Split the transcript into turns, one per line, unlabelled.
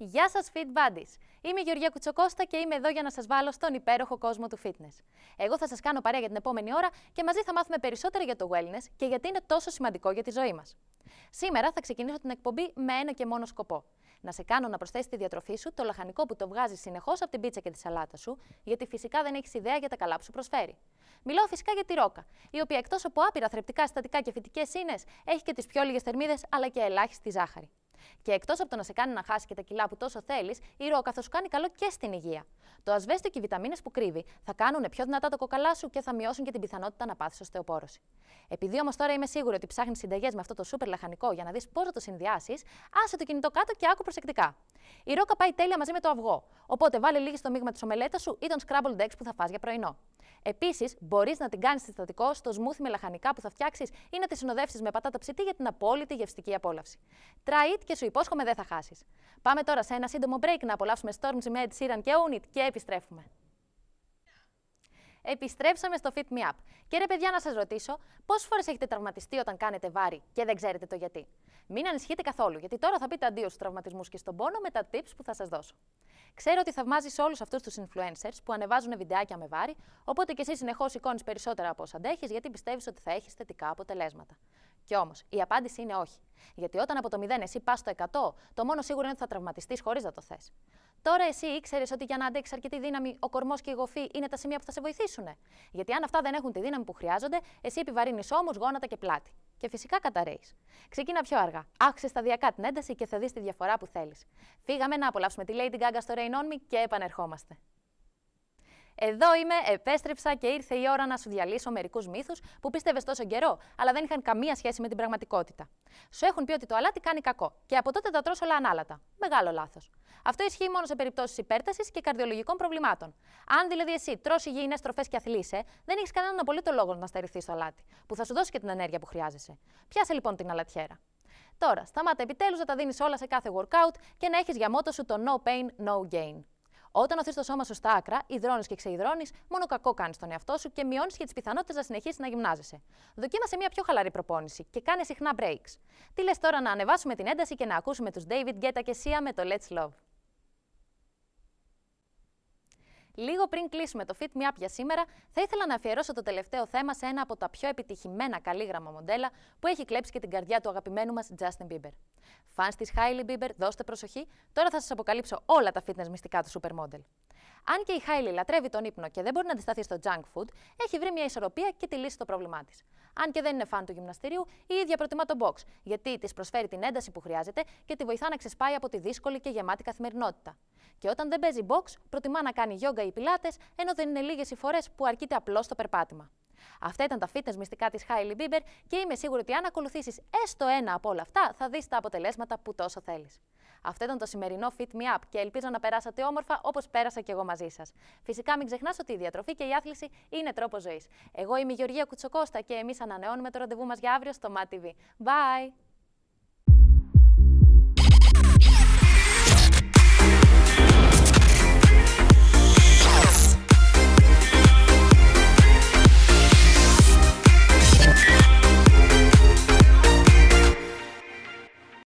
Γεια σας, Fit Buddies! Είμαι η Γεωργία Κουτσοκώστα και είμαι εδώ για να σας βάλω στον υπέροχο κόσμο του fitness. Εγώ θα σας κάνω παρέα για την επόμενη ώρα και μαζί θα μάθουμε περισσότερα για το wellness και γιατί είναι τόσο σημαντικό για τη ζωή μας. Σήμερα θα ξεκινήσω την εκπομπή με ένα και μόνο σκοπό. Να σε κάνω να προσθέσεις στη διατροφή σου το λαχανικό που το βγάζεις συνεχώς από την πίτσα και τη σαλάτα σου, γιατί φυσικά δεν έχεις ιδέα για τα καλά που σου προσφέρει. Μιλάω φυσικά για τη ρόκα, η οποία εκτός από άπειρα θρεπτικά συστατικά και φυτικές ίνε, έχει και τις πιο λίγες θερμίδες αλλά και ελάχιστη ζάχαρη. Και εκτός από το να σε κάνει να χάσει και τα κιλά που τόσο θέλεις, η ρόκα θα σου κάνει καλό και στην υγεία. Το ασβέστο και οι βιταμίνες που κρύβει θα κάνουν πιο δυνατά το κοκαλά σου και θα μειώσουν και την πιθανότητα να πάθεις οστεοπόρωση. Επειδή όμως τώρα είμαι σίγουρη ότι ψάχνεις συνταγές με αυτό το σούπερ λαχανικό για να δεις πώς θα το συνδυάσεις, άσε το κινητό κάτω και άκου προσεκτικά. Η ρόκα πάει τέλεια μαζί με το αυγό. Οπότε βάλε λίγη στο μείγμα της ομελέτας σου ή τον scrambled eggs που θα φας για πρωινό. Επίσης, μπορείς να την κάνεις συστατικό στο smoothie με λαχανικά που θα φτιάξεις ή να τη συνοδεύσεις με πατάτα ψητή για την απόλυτη γευστική απόλαυση. Try it και σου υπόσχομαι δεν θα χάσεις. Πάμε τώρα σε ένα σύντομο break να απολαύσουμε Stormzy με Ed Sheeran και Own It και επιστρέφουμε. Επιστρέψαμε στο Fit Me Up. Και ρε παιδιά, να σας ρωτήσω, πόσες φορές έχετε τραυματιστεί όταν κάνετε βάρη και δεν ξέρετε το γιατί; Μην ανησυχείτε καθόλου, γιατί τώρα θα πείτε αντίο στους τραυματισμούς και στον πόνο με τα tips που θα σας δώσω. Ξέρω ότι θαυμάζεις όλους αυτούς τους influencers που ανεβάζουν βιντεάκια με βάρη, οπότε και εσύ συνεχώς σηκώνει περισσότερα από όσα αντέχεις, γιατί πιστεύεις ότι θα έχεις θετικά αποτελέσματα. Κι όμως, η απάντηση είναι όχι. Γιατί όταν από το 0 εσύ πας στο 100, το μόνο σίγουρο είναι ότι θα τραυματιστείς χωρίς να το θες. Τώρα εσύ ήξερε ότι για να αντέξεις αρκετή δύναμη, ο κορμός και η γοφή είναι τα σημεία που θα σε βοηθήσουν. Γιατί αν αυτά δεν έχουν τη δύναμη που χρειάζονται, εσύ επιβαρύνεις ώμους, γόνατα και πλάτη. Και φυσικά καταραίεις. Ξεκίνα πιο αργά. Άκουσε σταδιακά την ένταση και θα δεις τη διαφορά που θέλεις. Φύγαμε να απολαύσουμε τη Lady Gaga στο Rain On Me και επανερχόμαστε. Εδώ είμαι, επέστρεψα και ήρθε η ώρα να σου διαλύσω μερικούς μύθους που πίστευες τόσο καιρό, αλλά δεν είχαν καμία σχέση με την πραγματικότητα. Σου έχουν πει ότι το αλάτι κάνει κακό και από τότε τα τρως όλα ανάλατα. Μεγάλο λάθος. Αυτό ισχύει μόνο σε περιπτώσεις υπέρτασης και καρδιολογικών προβλημάτων. Αν δηλαδή εσύ τρώσει υγιεινέ τροφές και αθλείσαι, δεν έχεις κανέναν απολύτως λόγο να στερηθείς το αλάτι, που θα σου δώσει και την ενέργεια που χρειάζεσαι. Πιάσε λοιπόν την αλατιέρα. Τώρα, σταμάτα επιτέλους να τα δίνεις όλα σε κάθε workout και να έχεις για μότο σου το no pain, no gain. Όταν οθείς το σώμα σου στα άκρα, υδρώνεις και ξεϊδρώνεις, μόνο κακό κάνεις στον εαυτό σου και μειώνεις και τις πιθανότητες να συνεχίσεις να γυμνάζεσαι. Δοκίμασε μια πιο χαλαρή προπόνηση και κάνε συχνά breaks. Τι λες τώρα να ανεβάσουμε την ένταση και να ακούσουμε τους David Guetta και Sia με το Let's Love; Λίγο πριν κλείσουμε το Fit Me Up για σήμερα, θα ήθελα να αφιερώσω το τελευταίο θέμα σε ένα από τα πιο επιτυχημένα καλύγραμμα μοντέλα που έχει κλέψει και την καρδιά του αγαπημένου μας Justin Bieber. Φαν της Hailey Bieber, δώστε προσοχή, τώρα θα σας αποκαλύψω όλα τα fitness μυστικά του supermodel. Αν και η Hailey λατρεύει τον ύπνο και δεν μπορεί να αντισταθεί στο junk food, έχει βρει μια ισορροπία και τη λύση στο πρόβλημά της. Αν και δεν είναι φαν του γυμναστηρίου, η ίδια προτιμά το box, γιατί της προσφέρει την ένταση που χρειάζεται και τη βοηθά να ξεσπάει από τη δύσκολη και γεμάτη καθημερινότητα. Και όταν δεν παίζει box, προτιμά να κάνει yoga ή πιλάτες, ενώ δεν είναι λίγες οι φορές που αρκείται απλώς στο περπάτημα. Αυτά ήταν τα fitness μυστικά της Hailey Bieber και είμαι σίγουρη ότι αν ακολουθήσεις έστω ένα από όλα αυτά, θα δεις τα αποτελέσματα που τόσο θέλεις. Αυτό ήταν το σημερινό Fit Me Up και ελπίζω να περάσατε όμορφα όπως πέρασα και εγώ μαζί σας. Φυσικά μην ξεχνάς ότι η διατροφή και η άθληση είναι τρόπος ζωής. Εγώ είμαι η Γεωργία Κουτσοκώστα και εμείς ανανεώνουμε το ραντεβού μας για αύριο στο MATV. Bye!